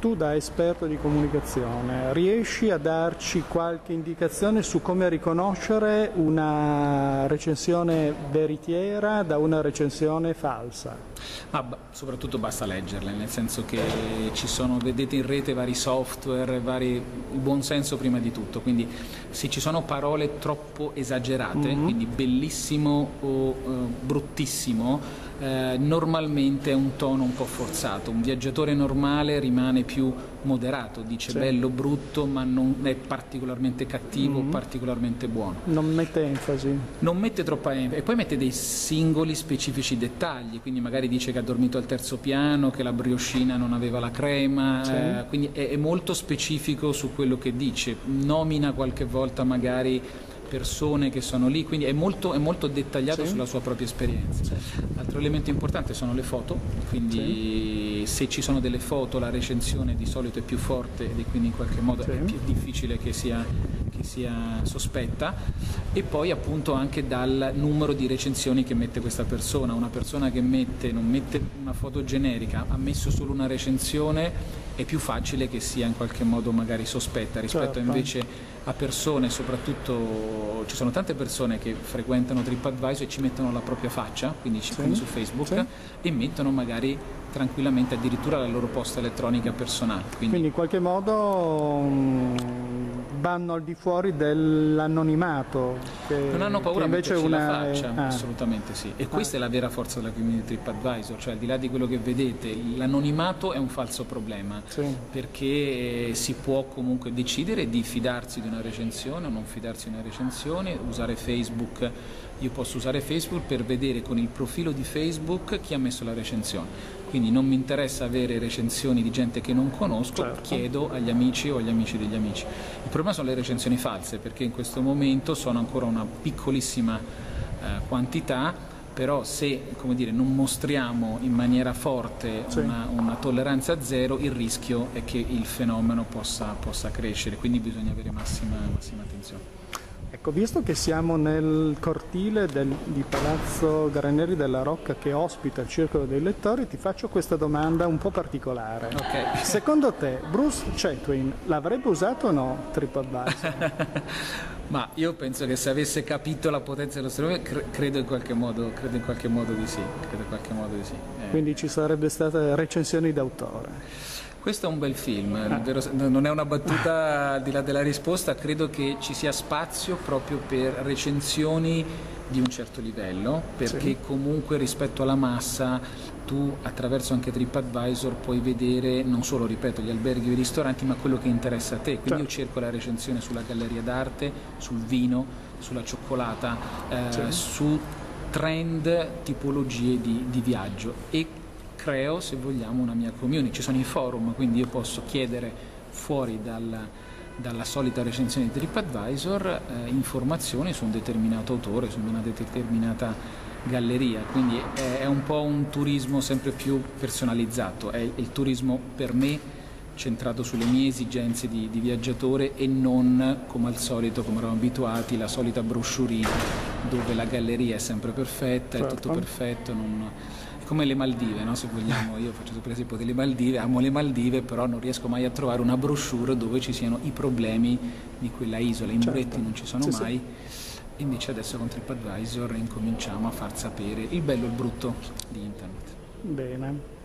Tu da esperto di comunicazione riesci a darci qualche indicazione su come riconoscere una recensione veritiera da una recensione falsa? Ah, soprattutto basta leggerle, nel senso che ci sono, vedete in rete vari software, vari, il buon senso prima di tutto, quindi se ci sono parole troppo esagerate, mm-hmm. quindi bellissimo o uh, bruttissimo, eh, normalmente è un tono un po' forzato, un viaggiatore normale rimane più moderato, dice sì. bello, brutto, ma non è particolarmente cattivo, mm-hmm. particolarmente buono. Non mette enfasi. Non mette troppa enfasi e poi mette dei singoli specifici dettagli, quindi magari dice che ha dormito al terzo piano, che la brioscina non aveva la crema, sì. eh, quindi è, è molto specifico su quello che dice, nomina qualche volta magari persone che sono lì, quindi è molto, è molto dettagliato sì. sulla sua propria esperienza. Sì. Altro elemento importante sono le foto, quindi sì. se ci sono delle foto la recensione di solito è più forte e quindi in qualche modo è più difficile che sia, che sia sospetta e poi appunto anche dal numero di recensioni che mette questa persona. Una persona che mette, non mette una foto generica, ha messo solo una recensione è più facile che sia in qualche modo magari sospetta rispetto certo. invece a persone, soprattutto ci sono tante persone che frequentano TripAdvisor e ci mettono la propria faccia, quindi sì. come su Facebook, sì. e mettono magari tranquillamente addirittura la loro posta elettronica personale. Quindi, quindi in qualche modo um, vanno al di fuori dell'anonimato. non hanno paura di metterci una... la faccia, ah. assolutamente sì. E ah. questa è la vera forza della community TripAdvisor, cioè al di là di quello che vedete, l'anonimato è un falso problema, sì. perché si può comunque decidere di fidarsi di una recensione o non fidarsi di una recensione, usare Facebook, io posso usare Facebook per vedere con il profilo di Facebook chi ha messo la recensione quindi non mi interessa avere recensioni di gente che non conosco, certo. chiedo agli amici o agli amici degli amici. Il problema sono le recensioni false, perché in questo momento sono ancora una piccolissima eh, quantità, però se dire, non mostriamo in maniera forte sì. una, una, tolleranza zero, il rischio è che il fenomeno possa, possa crescere, quindi bisogna avere massima, massima attenzione. Ecco, visto che siamo nel cortile del, di Palazzo Graneri della Rocca che ospita il Circolo dei Lettori, ti faccio questa domanda un po' particolare. Okay. Secondo te Bruce Chatwin l'avrebbe usato o no TripAdvisor? Ma io penso che se avesse capito la potenza dello strumento, credo in qualche modo, credo in qualche modo di sì. Modo di sì. Eh. Quindi ci sarebbe stata recensioni d'autore. Questo è un bel film, non è una battuta al di là della risposta, credo che ci sia spazio proprio per recensioni di un certo livello, perché sì. comunque rispetto alla massa tu attraverso anche TripAdvisor puoi vedere non solo, ripeto, gli alberghi e i ristoranti, ma quello che interessa a te. Quindi certo. io cerco la recensione sulla galleria d'arte, sul vino, sulla cioccolata, eh, sì. su trend, tipologie di, di viaggio e creo, se vogliamo, una mia community. Ci sono i forum, quindi io posso chiedere fuori dal, dalla solita recensione di TripAdvisor eh, informazioni su un determinato autore, su una determinata galleria, quindi è, è, un po' un turismo sempre più personalizzato, è il turismo per me centrato sulle mie esigenze di, di viaggiatore e non come al solito, come eravamo abituati, la solita brochurina dove la galleria è sempre perfetta, certo. è tutto certo. perfetto. Non, come le Maldive, no? se vogliamo, io faccio sempre l'esempio delle Maldive, amo le Maldive, però non riesco mai a trovare una brochure dove ci siano i problemi di quella isola, i certo. muretti non ci sono sì, mai. Sì. Invece adesso con TripAdvisor incominciamo a far sapere il bello e il brutto di internet. Bene.